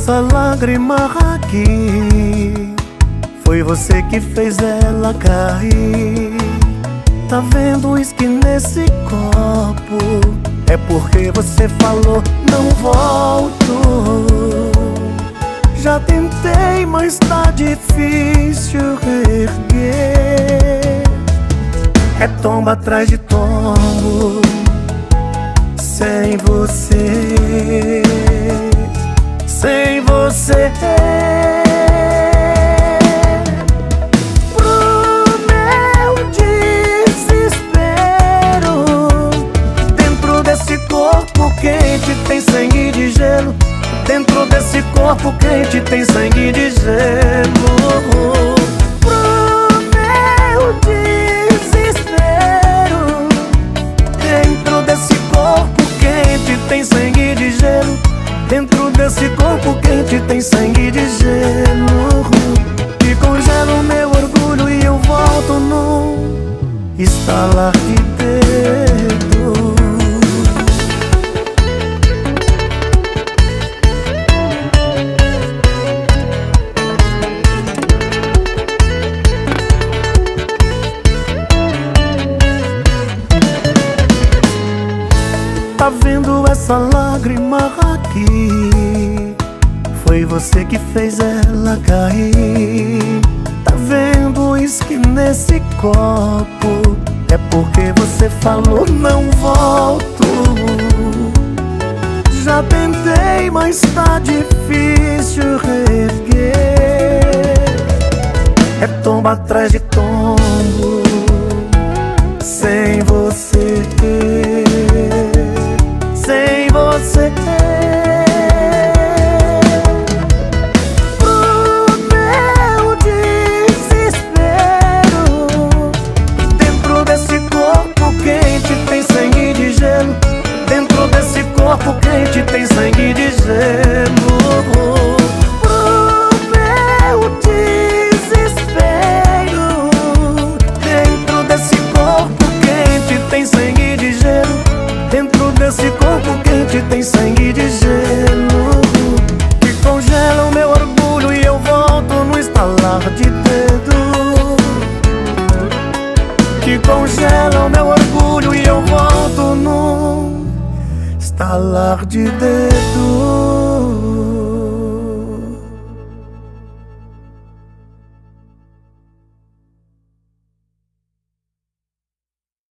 Essa lágrima aqui? Foi você que fez ela cair. Tá vendo uísque nesse copo? É porque você falou não volto. Já tentei, mas tá difícil reerguer. É tomba atrás de tombo você. Dentro desse corpo quente tem sangue de gelo. Estalar de dedo. Tá vendo essa lágrima aqui? Foi você que fez ela cair. Tá vendo uísque nesse copo? É porque você falou não volto. Já tentei, mas tá difícil reerguer. É tomba atrás de tombo tem sangue de gelo. Pro meu desespero, dentro desse corpo quente tem sangue de gelo. Dentro desse corpo quente tem sangue de gelo. Que congela o meu orgulho e eu volto no estalar de dedo. Que congela estalar de dedo.